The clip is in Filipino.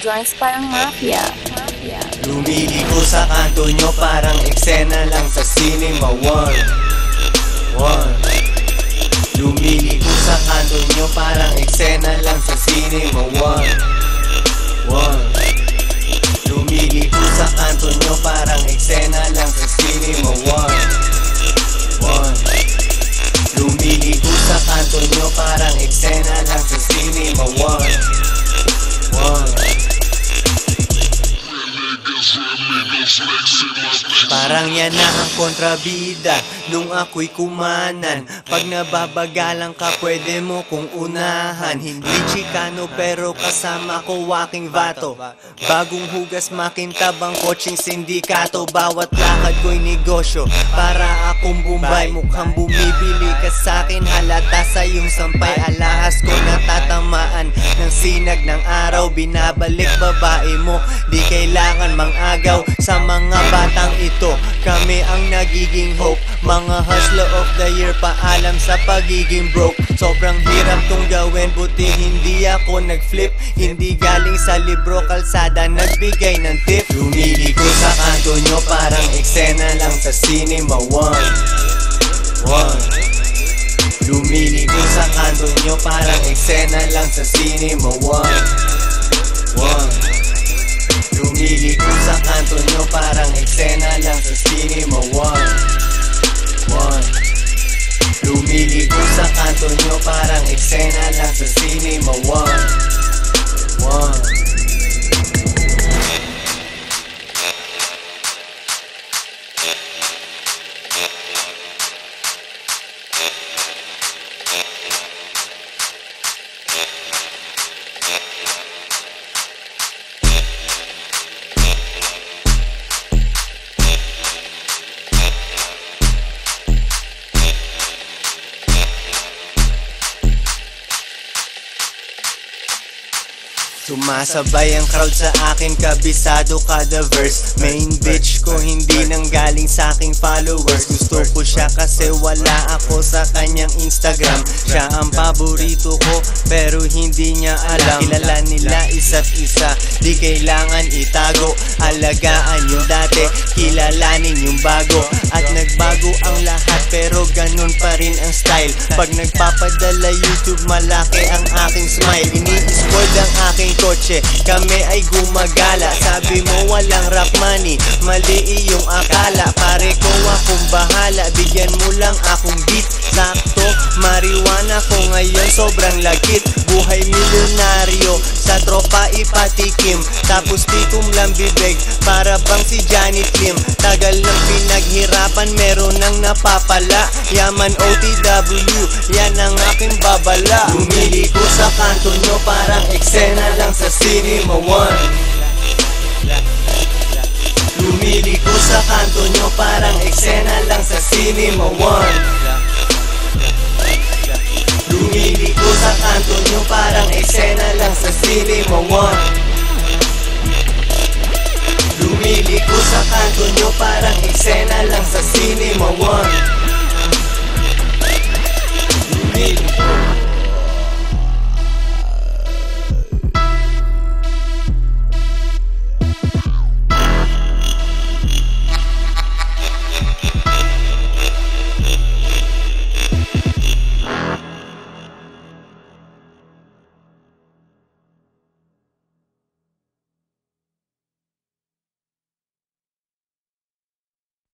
Jones parang mafia. Mafia. Lumiliko sa kanto nyo parang eksena lang sa cinema. One, one. Lumiliko sa kanto nyo parang eksena lang sa cinema. One, one. Lumiliko sa kanto nyo parang eksena lang sa cinema. One, one. Lumiliko sa kanto nyo parang eksena lang sa cinema. One, Parang yan na ang kontrabida Nung ako'y kumanan. Pag nababagalan ka pwede mo kong unahan. Hindi chikano pero kasama ko waking vato. Bagong hugas makintabang kotseng sindikato. Bawat lakad ko'y negosyo Para akong bumbay. Mukhang bumibili ka sa'kin Halata sa iyong sampay. Alahas ko natatamaan Ng sinag ng araw. Binabalik babae mo Di kailangan mang-agaw Sa mga batang ito Kami ang nagiging hope. Mga hustler of the year Paalam sa pagiging broke. Sobrang hirap tong gawin Buti hindi ako nag-flip. Hindi galing sa libro Kalsada nagbigay ng tip. Lumiliko sa kanto nyo Parang eksena lang sa cinema. One One. Lumiliko sa kanto nyo Parang eksena lang sa cinema. One One Lumiliko sa kanto nyo Parang eksena lang sa cinema. One. One. Lumiliko sa kanto nyo Parang eksena lang sa cinema. One Sumasabay ang crowd sa akin, kabisado kada verse. Main bitch ko, hindi nang galing sa aking followers. Gusto ko siya kasi wala ako sa kanyang Instagram. Siya ang paborito ko, pero hindi niya alam. Kilala nila isa't isa, di kailangan itago. Alagaan yung dati, kilalanin yung bago. At nagbago ang lahat, pero ganun pa rin ang style. Pag nagpapadala YouTube, malaki ang aking smile. Ini-spoiled ang aking kotse Kami ay gumagala. Sabi mo walang rap money Mali iyong akala. Pare ko akong bahala Bigyan mo lang akong beat. Sakto, marijuana ko ngayon sobrang lagit Buhay milyonaryo sa tropa ipatikim. Tapos tikom lang Para bang si Johnny Kim. Tagal ng pinaghirapan Meron ang napapala. Yaman OTW Yan ang aking babala. Lumili ko sa kanto nyo Parang eksena lang sa cinema 1 Lumili ko sa kanto nyo Parang eksena lang sa cinema 1 Pili mo one. Lumili ko sa kanto nyo parang eksena lang sa cinema one.